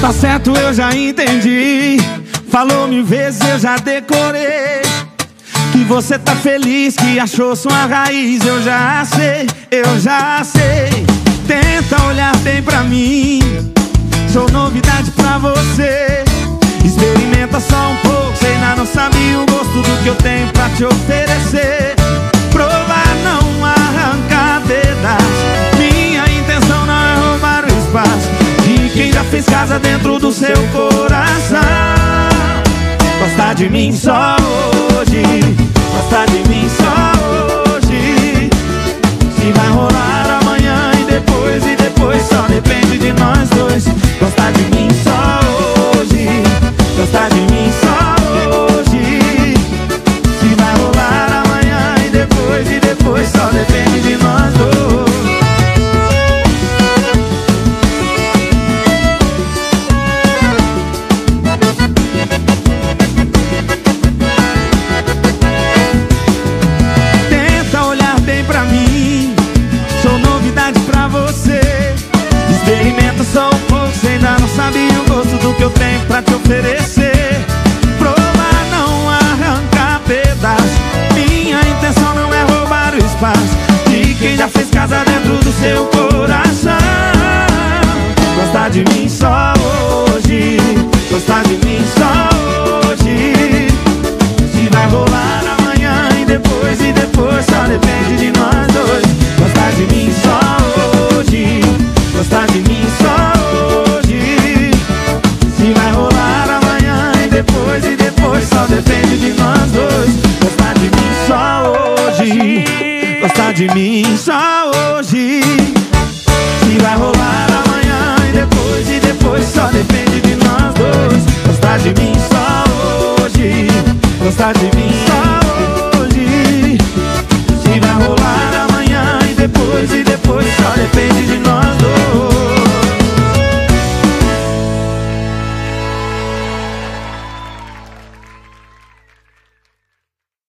Tá certo, eu já entendi. Falou mil vezes, eu já decorei. Que você tá feliz, que achou sua raiz. Eu já sei, eu já sei. Tenta olhar bem pra mim. Sou novidade pra você. Experimenta só um pouco. Você ainda não sabe o gosto do que eu tenho pra te oferecer. Já fez casa dentro do seu coração. Gosta de mim só hoje. Você. Experimenta só um pouco. Você ainda não sabe o gosto do que eu tenho pra te oferecer. Provar não arrancar pedaço. Minha intenção não é roubar o espaço de quem já fez casa dentro do seu coração. Só depende de nós dois. Gostar de mim só hoje, gostar de mim só hoje. Se vai rolar amanhã e depois e depois só depende de nós dois. Gostar de mim só hoje, gostar de